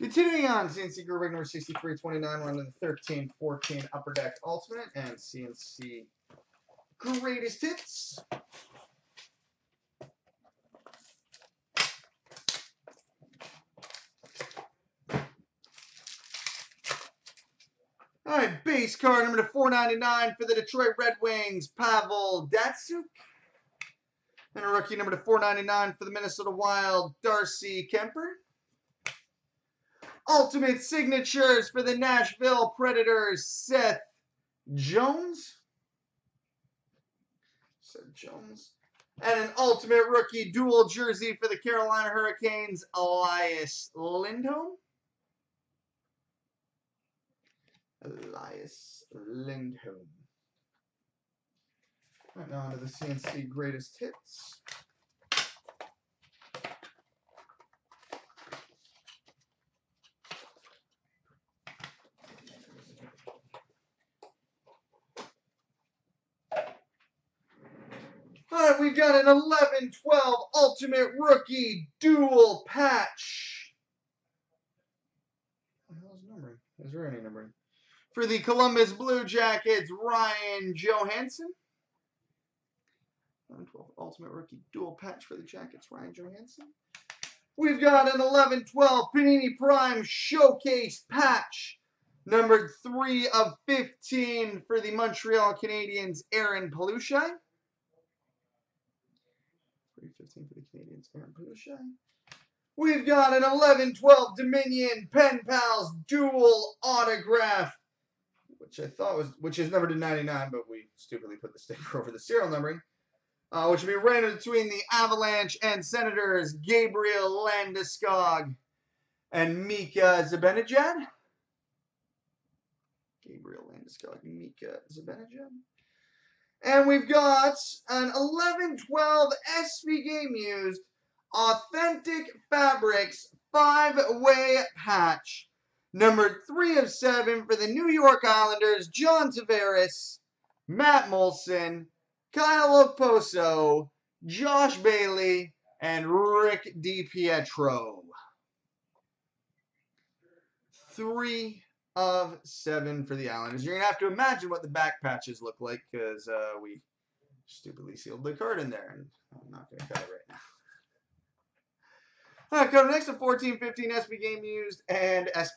Continuing on, CNC Group number 6329, we're the 1314 Upper Deck Ultimate and CNC Greatest Hits. All right, base card number to 499 for the Detroit Red Wings, Pavel Datsyuk. And a rookie number to 499 for the Minnesota Wild, Darcy Kuemper. Ultimate signatures for the Nashville Predators, Seth Jones. Seth Jones. And an ultimate rookie dual jersey for the Carolina Hurricanes, Elias Lindholm. Elias Lindholm. Right now to the CNC greatest hits. We've got an 11-12 Ultimate Rookie Dual Patch. What hell is numbering? Is there any numbering? For the Columbus Blue Jackets, Ryan Johansen. 11-12 Ultimate Rookie Dual Patch for the Jackets, Ryan Johansen. We've got an 11-12 Panini Prime Showcase Patch. Numbered 3 of 15 for the Montreal Canadiens, Aaron Palushaj. 315 for the Canadiens, Aaron Palushaj. We've got an 11-12 Dominion Pen Pals dual autograph, which I thought was, which is numbered to 99, but we stupidly put the sticker over the serial numbering, uh, which will be random between the Avalanche and Senators, Gabriel Landeskog and Mika Zibanejad. Gabriel Landeskog, Mika Zibanejad. And we've got an 11-12 SP Game Used Authentic Fabrics five-way patch. Number three of seven for the New York Islanders, John Tavares, Matt Moulson, Kyle Okposo, Josh Bailey, and Rick DiPietro. Three of seven for the Islanders. You're going to have to imagine what the back patches look like because uh, we stupidly sealed the card in there. And I'm not going to cut it right now. All right, coming next to 14-15 SP Game Used and SPL.